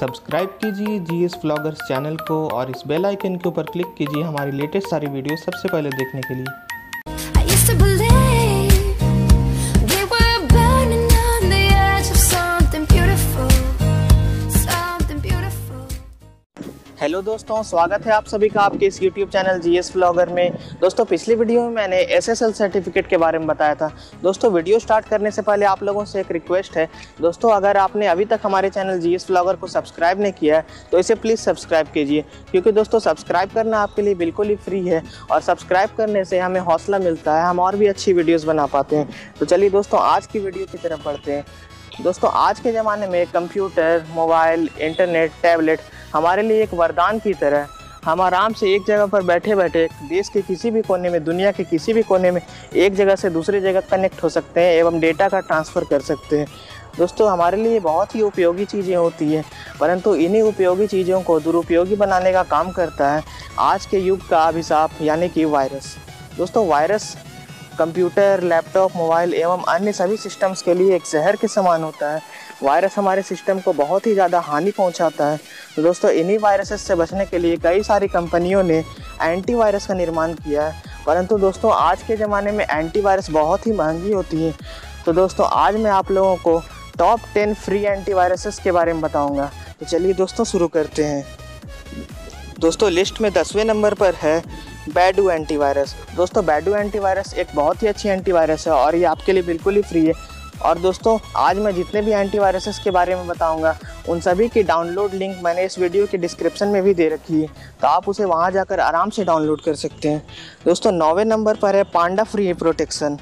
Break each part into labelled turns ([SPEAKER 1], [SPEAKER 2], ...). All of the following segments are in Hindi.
[SPEAKER 1] सब्सक्राइब कीजिए जी एस ब्लॉगर्स चैनल को और इस बेल आइकन के ऊपर क्लिक कीजिए हमारी लेटेस्ट सारी वीडियो सबसे पहले देखने के लिए।
[SPEAKER 2] हेलो दोस्तों, स्वागत है आप सभी का आपके इस YouTube channel G S blogger में। दोस्तों, पिछली वीडियो में मैंने एसएसएल सर्टिफिकेट के बारे में बताया था। दोस्तों, वीडियो स्टार्ट करने से पहले आप लोगों से एक रिक्वेस्ट है। दोस्तों, अगर आपने अभी तक हमारे चैनल जी एस ब्लॉगर को सब्सक्राइब नहीं किया है तो इसे प्लीज़ सब्सक्राइब कीजिए। क्योंकि दोस्तों सब्सक्राइब करना आपके लिए बिल्कुल ही फ्री है और सब्सक्राइब करने से हमें हौसला मिलता है, हम और भी अच्छी वीडियोज़ बना पाते हैं। तो चलिए दोस्तों, आज की वीडियो की तरफ़ बढ़ते हैं। दोस्तों, आज के ज़माने में कंप्यूटर मोबाइल इंटरनेट टैबलेट हमारे लिए एक वरदान की तरह। हम आराम से एक जगह पर बैठे बैठे देश के किसी भी कोने में, दुनिया के किसी भी कोने में एक जगह से दूसरी जगह कनेक्ट हो सकते हैं एवं डेटा का ट्रांसफ़र कर सकते हैं। दोस्तों, हमारे लिए बहुत ही उपयोगी चीज़ें होती हैं, परंतु इन्हीं उपयोगी चीज़ों को दुरुपयोगी बनाने का काम करता है आज के युग का अभिशाप, यानी कि वायरस दोस्तों वायरस कंप्यूटर, लैपटॉप, मोबाइल एवं अन्य सभी सिस्टम्स के लिए एक जहर के समान होता है। वायरस हमारे सिस्टम को बहुत ही ज़्यादा हानि पहुंचाता है। तो दोस्तों, इन्हीं वायरसेस से बचने के लिए कई सारी कंपनियों ने एंटीवायरस का निर्माण किया है। परंतु दोस्तों, आज के ज़माने में एंटीवायरस बहुत ही महँगी होती है। तो दोस्तों, आज मैं आप लोगों को टॉप टेन फ्री एंटीवायरसेस के बारे में बताऊँगा। तो चलिए दोस्तों, शुरू करते हैं। दोस्तों, लिस्ट में दसवें नंबर पर है बैडू एंटीवायरस। दोस्तों, बैडू एंटीवायरस एक बहुत ही अच्छी एंटीवायरस है और ये आपके लिए बिल्कुल ही फ्री है। और दोस्तों, आज मैं जितने भी एंटीवायरसेस के बारे में बताऊँगा, उन सभी की डाउनलोड लिंक मैंने इस वीडियो के डिस्क्रिप्शन में भी दे रखी है तो आप उसे वहाँ जाकर आराम से डाउनलोड कर सकते हैं। दोस्तों, नौवें नंबर पर है पांडा फ्री प्रोटेक्शन।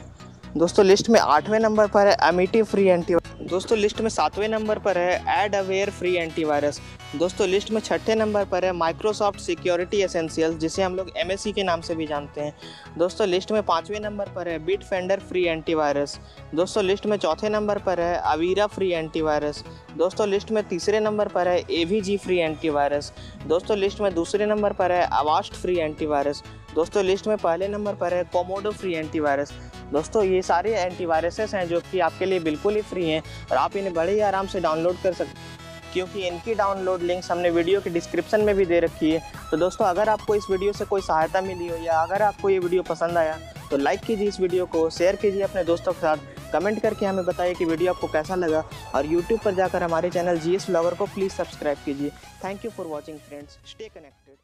[SPEAKER 2] दोस्तों, लिस्ट में आठवें नंबर पर है अमिटी फ्री एंटी दोस्तों, लिस्ट में सातवें नंबर पर है एड अवेयर फ्री एंटीवायरस। दोस्तों, लिस्ट में छठे नंबर पर है माइक्रोसॉफ्ट सिक्योरिटी एसेंशियल जिसे हम लोग एम के नाम से भी जानते हैं। दोस्तों, लिस्ट में पाँचवें नंबर पर है बिट फेंडर फ्री एंटीवायरस दोस्तों, लिस्ट में चौथे नंबर पर है अवीरा फ्री एंटीवायरस दोस्तों, लिस्ट में तीसरे नंबर पर है ए फ्री एंटीवायरस दोस्तों, लिस्ट में दूसरे नंबर पर है अवास्ट फ्री एंटीवायरस दोस्तों, लिस्ट में पहले नंबर पर है कोमोडो फ्री एंटीवायरस दोस्तों, ये सारे एंटीवायरसेस हैं जो कि आपके लिए बिल्कुल ही फ्री हैं और आप इन्हें बड़े ही आराम से डाउनलोड कर सकते क्योंकि इनकी डाउनलोड लिंक्स हमने वीडियो के डिस्क्रिप्शन में भी दे रखी है। तो दोस्तों, अगर आपको इस वीडियो से कोई सहायता मिली हो या अगर आपको ये वीडियो पसंद आया तो लाइक कीजिए इस वीडियो को शेयर कीजिए अपने दोस्तों के साथ कमेंट करके हमें बताइए कि वीडियो आपको कैसा लगा। और यूट्यूब पर जाकर हमारे चैनल जी एस को प्लीज़ सब्सक्राइब कीजिए। Thank you for watching friends stay connected